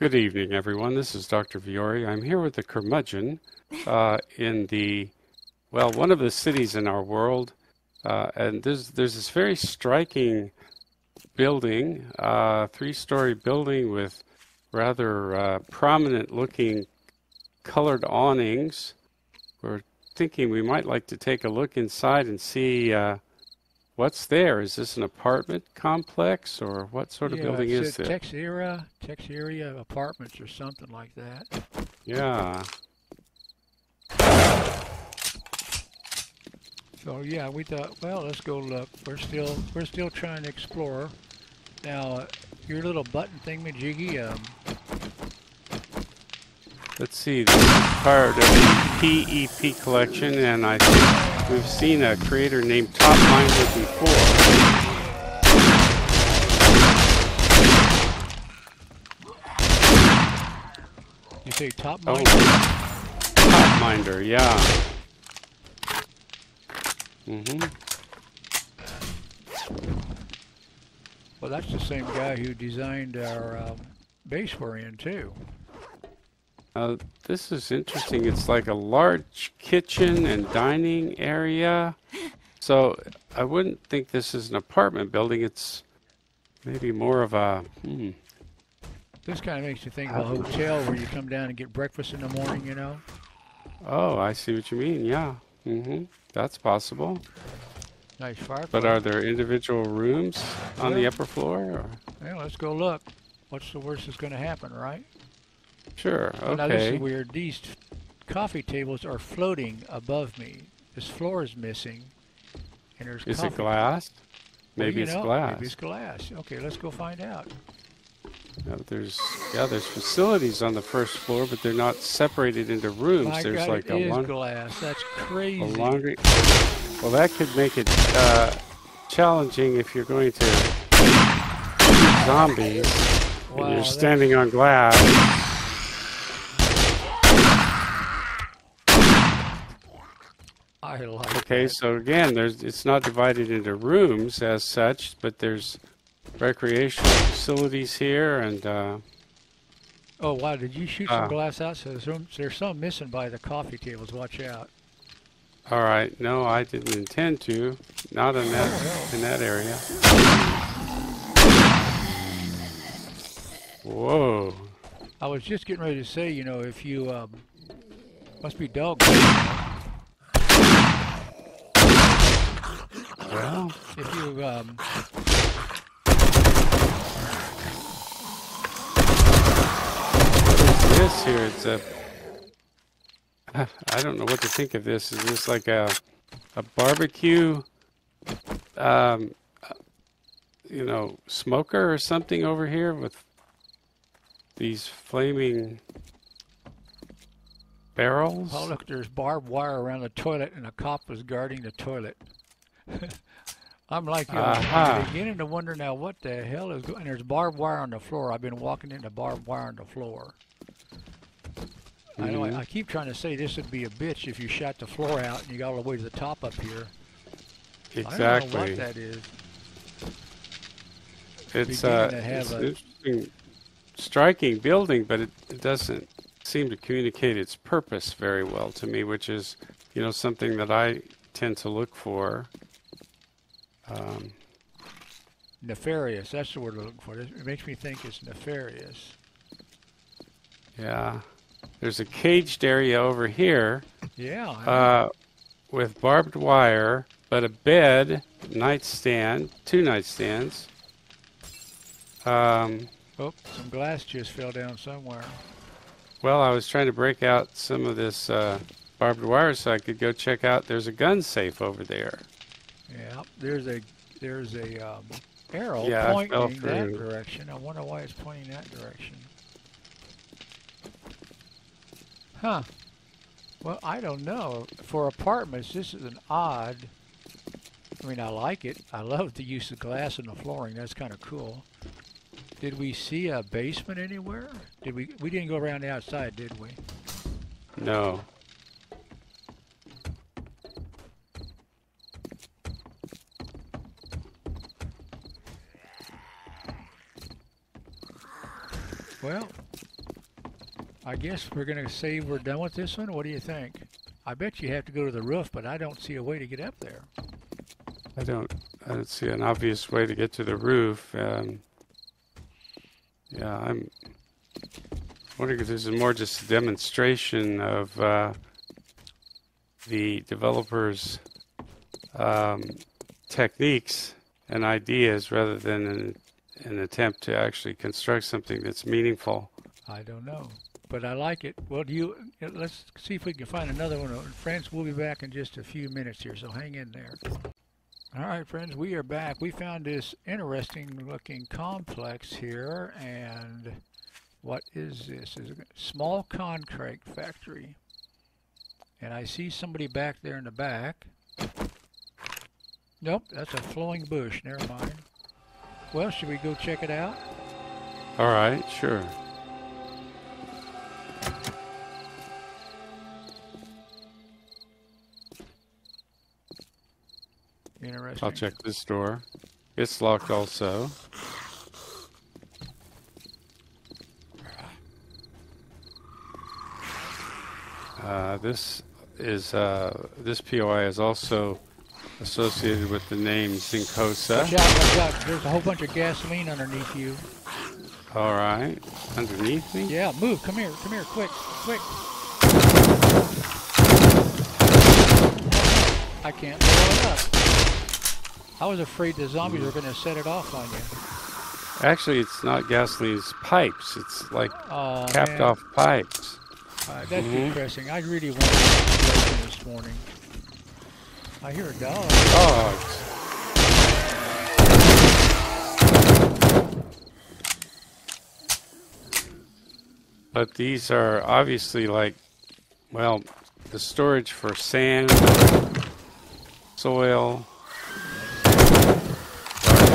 Good evening, everyone. This is Dr. Viore. I'm here with the curmudgeon uh, in the, well, one of the cities in our world. Uh, and there's, there's this very striking building, uh, three story building with rather uh, prominent looking colored awnings. We're thinking we might like to take a look inside and see uh, What's there? Is this an apartment complex or what sort of yeah, building is it? Teixeira, Teixeira Apartments or something like that. Yeah. So yeah, we thought, well, let's go look. We're still we're still trying to explore. Now, your little button thingamajiggy, um, Let's see. This is part of the PEP collection, and I think we've seen a creator named TopMinder before. you say top Oh, mic? TopMinder, yeah. Mm-hmm. Well, that's the same guy who designed our um, base we're in too. Uh, this is interesting. It's like a large kitchen and dining area. So I wouldn't think this is an apartment building. It's maybe more of a. Hmm. This kind of makes you think of a hotel where you come down and get breakfast in the morning. You know? Oh, I see what you mean. Yeah. Mm-hmm. That's possible. Nice fireplace. But are there individual rooms on the upper floor? Or? Well, let's go look. What's the worst that's going to happen, right? Sure. Well, Now this is weird. These coffee tables are floating above me. This floor is missing, and there's Is it glass? Maybe you it's know, glass. Maybe it's glass. Okay, let's go find out. No, there's yeah, there's facilities on the first floor, but they're not separated into rooms. My there's God, like it a, is glass. That's crazy. a laundry. Well, that could make it uh, challenging if you're going to zombies Wow, and you're standing on glass. I like Okay, that. so again, there's it's not divided into rooms as such, but there's recreational facilities here, and uh, Oh wow! Did you shoot Ah. some glass out? So there's some, there's some missing by the coffee tables. Watch out. all right, no, I didn't intend to, not in that in that area. Whoa. I was just getting ready to say, you know, if you um, must be dog. Well, If you um, this here? It's a. I don't know what to think of this. Is this like a a barbecue, um, you know, smoker or something over here with these flaming barrels? oh look, there's barbed wire around the toilet, and a cop was guarding the toilet. I'm like, you Aha. I'm beginning to wonder now what the hell is going. There's barbed wire on the floor. I've been walking into barbed wire on the floor. I know. I, I keep trying to say this would be a bitch if you shot the floor out and you got all the way to the top up here. Exactly. I don't know what that is. It's uh, it's a- interesting, striking building, but it, it doesn't seem to communicate its purpose very well to me, which is, you know, something that I tend to look for. Um, Nefarious. That's the word I'm looking for. It it makes me think it's nefarious. yeah, there's a caged area over here Yeah. Uh, with barbed wire, but a bed, nightstand, two nightstands. Um, oh, some glass just fell down somewhere. Well, I was trying to break out some of this uh, barbed wire so I could go check out. There's a gun safe over there. Yeah. There's a there's a um, arrow Yeah, pointing that direction. I wonder why it's pointing that direction. Huh. Well, I don't know. For apartments, this is an odd. I mean, I like it. I love the use of glass in the flooring. That's kind of cool. Did we see a basement anywhere? Did we? We didn't go around the outside, did we? No. Well, I guess we're going to say we're done with this one. What do you think? I bet you have to go to the roof, but I don't see a way to get up there. I don't, I don't see an obvious way to get to the roof. Um, yeah, I'm wondering if this is more just a demonstration of uh, the developers' um, techniques and ideas rather than an, an attempt to actually construct something that's meaningful. I don't know, but I like it. Well, do you? Let's see if we can find another one. Uh, Friends, we'll be back in just a few minutes here, so hang in there. All right, friends, we are back. We found this interesting looking complex here, and what is this? Is a small concrete factory. And I see somebody back there in the back. Nope, that's a flowing bush. Never mind. Well, should we go check it out? All right, sure. Interesting. I'll check this door. It's locked also. Uh, this is uh, this POI is also associated with the name Zincosa. Watch out, watch out. There's a whole bunch of gasoline underneath you. All right, underneath me. Yeah, move. Come here. Come here. Quick. Quick. I can't blow it up. I was afraid the zombies were going to set it off on you. Actually, it's not gasoline; it's pipes. It's like Oh, capped man. off pipes. Uh, that's Mhm. depressing. I really wanted to this morning. I hear a dog. Dogs. But these are obviously like, well, the storage for sand, soil,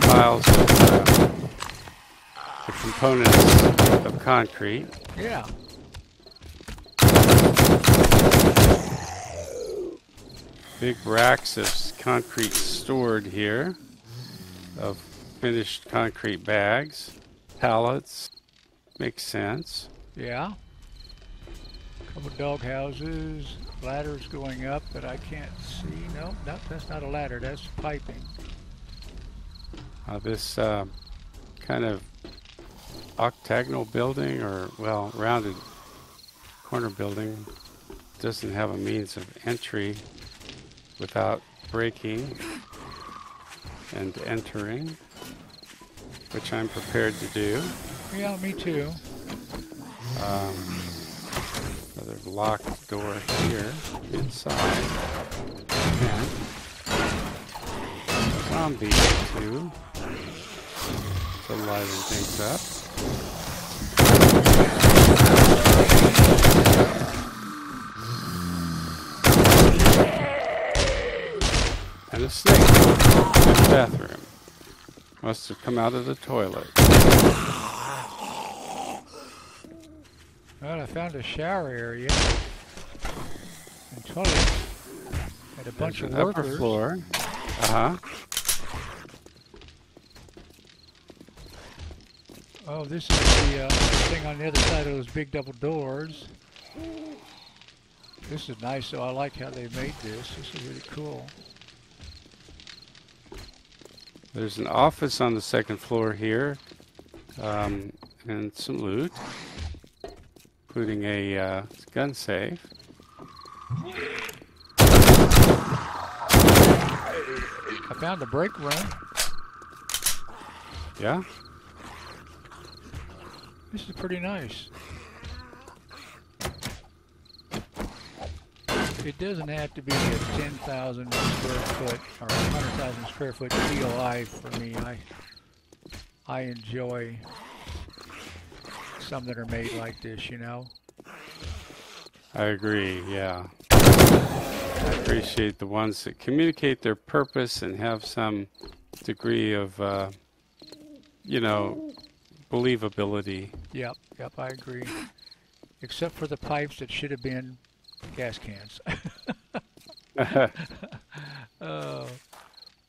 piles of uh, the components of concrete. Yeah. Big racks of concrete stored here, of finished concrete bags, pallets. Makes sense. Yeah. Couple dog houses, ladders going up that I can't see. No, no, that's not a ladder. That's piping. Uh, this uh, kind of octagonal building, or well, rounded corner building, doesn't have a means of entry without breaking and entering, which I'm prepared to do. Yeah, me too. Um, another locked door here inside. And zombie too. To liven things up. A snake in the bathroom. Must have come out of the toilet. Well, I found a shower area and toilet. Had a bunch There's of workers. upper floor. Uh huh. Oh, this is the uh, thing on the other side of those big double doors. This is nice, though. I like how they made this. This is really cool. There's an office on the second floor here, um, and some loot, including a uh, gun safe. I found the break room. Yeah, This is pretty nice. It doesn't have to be a 10,000 square foot or 100,000 foot POI for me. I I enjoy some that are made like this, you know. I agree. Yeah, I appreciate the ones that communicate their purpose and have some degree of, uh, you know, believability. Yep, yep, I agree. Except for the pipes that should have been gas cans. uh,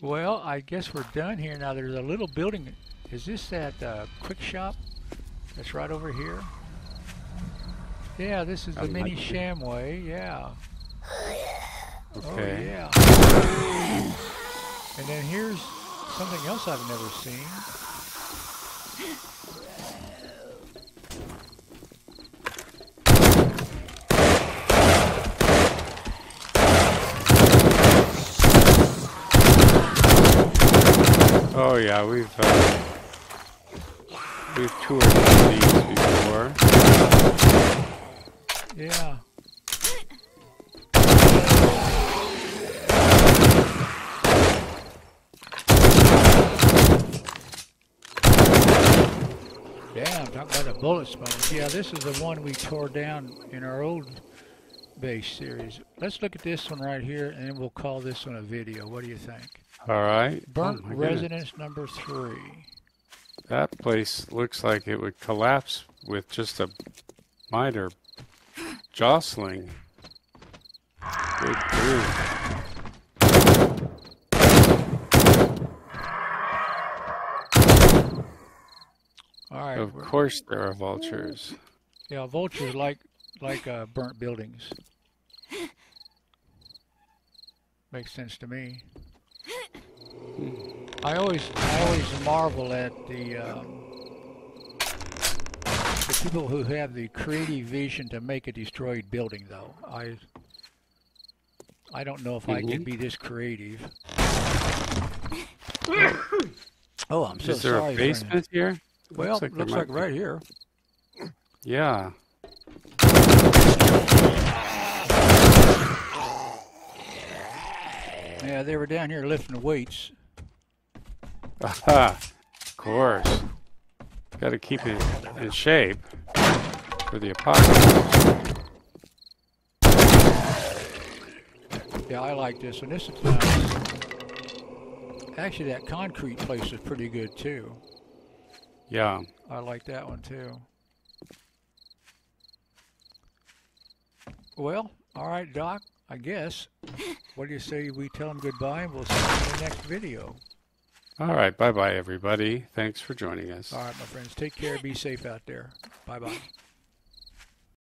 well, I guess we're done here. Now there's a little building. Is this that uh, quick shop that's right over here? Yeah, this is the Um, mini Shamway. Yeah. Oh Okay. yeah. And then here's something else I've never seen. Oh yeah, we've uh, we've toured these before. Yeah. Damn, talk about a bullet sponge. Yeah, this is the one we tore down in our old base series. Let's look at this one right here, and we'll call this one a video. What do you think? All right. Burnt Oh, my goodness. Residence number three. That place looks like it would collapse with just a minor jostling. Good grief. All right. Of course there are vultures. Yeah, vultures like like uh, burnt buildings. Makes sense to me. I always I always marvel at the um, the people who have the creative vision to make a destroyed building. Though I I don't know if I could Mhm. be this creative. oh, I'm so sorry. Is there sorry. a basement here? Well, there looks like right here. Yeah. Yeah, they were down here lifting weights. Aha. Of course. Got to keep it in shape for the apocalypse. Yeah, I like this one. This is nice. Actually, that concrete place is pretty good too. Yeah. I like that one too. Well, all right, Doc. I guess. What do you say we tell them goodbye and we'll see you in the next video? All right. Bye bye, everybody. Thanks for joining us. All right, my friends. Take care. Be safe out there. Bye bye.